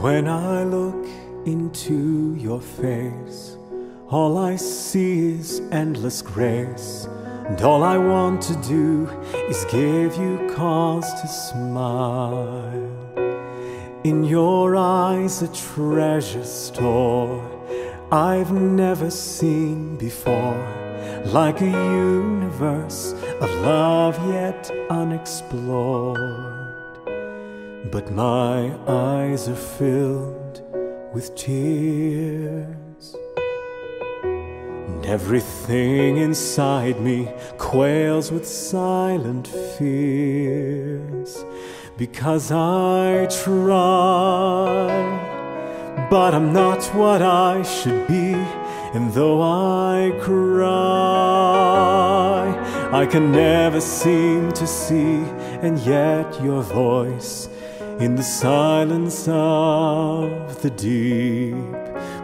When I look into your face, all I see is endless grace. And all I want to do is give you cause to smile. In your eyes, a treasure store I've never seen before, like a universe of love yet unexplored. But my eyes are filled with tears. And everything inside me quails with silent fears. Because I try, but I'm not what I should be. And though I cry, I can never seem to see. And yet your voice in the silence of the deep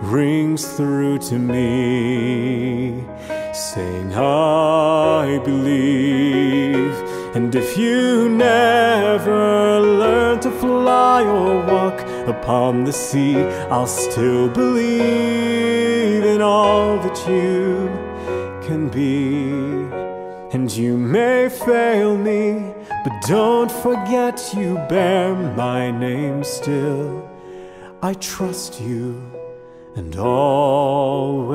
rings through to me, saying, I believe. And if you never learn to fly or walk upon the sea, I'll still believe in all that you can be. And you may fail me, but don't forget you bear my name still. I trust you and always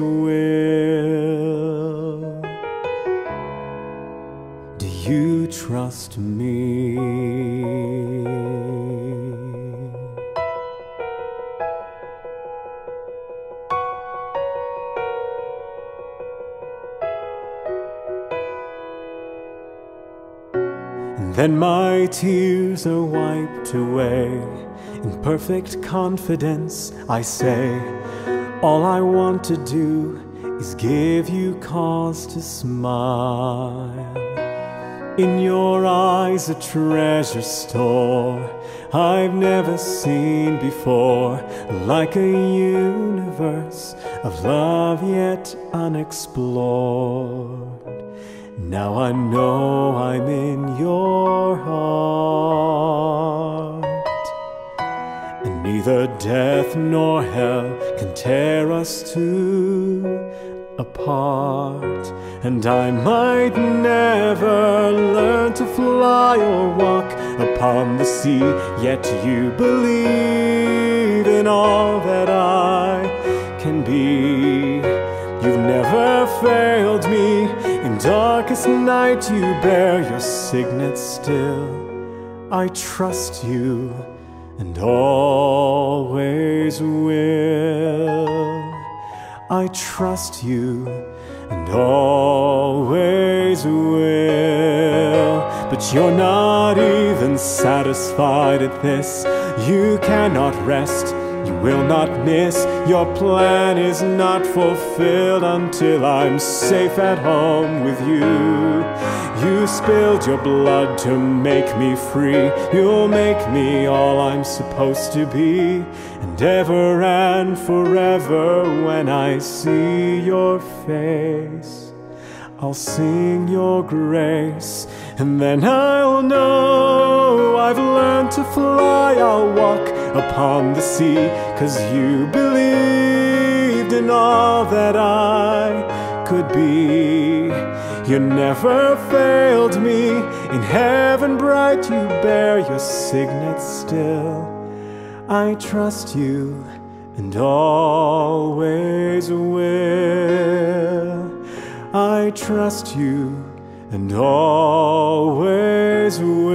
will. Do you trust me? Then my tears are wiped away. In perfect confidence, I say, All I want to do is give you cause to smile. In your eyes, a treasure store I've never seen before, like a universe of love yet unexplored. Now I know I'm in your heart, and neither death nor hell can tear us two apart. And I might never learn to fly or walk upon the sea, yet you believe in all that I can be. You've never failed me. In darkest night, you bear your signet still. I trust you and always will. I trust you and always will. But you're not even satisfied at this. You cannot rest. You will not miss. Your plan is not fulfilled until I'm safe at home with you. You spilled your blood to make me free. You'll make me all I'm supposed to be. And ever and forever, when I see your face, I'll sing your grace. And then I'll know I've learned to fly. I'll walk upon the sea, cause you believed in all that I could be. You never failed me. In heaven bright, you bear your signet still. I trust you and always will. I trust you and always will.